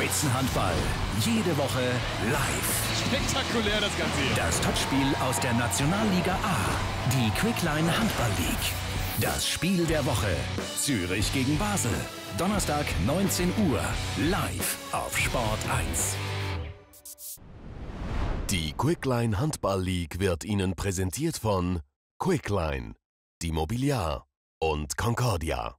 Spitzenhandball. Jede Woche live. Spektakulär das Ganze hier. Das Topspiel aus der Nationalliga A. Die Quickline Handball League. Das Spiel der Woche. Zürich gegen Basel. Donnerstag 19 Uhr. Live auf Sport 1. Die Quickline Handball League wird Ihnen präsentiert von Quickline, die Mobiliar und Concordia.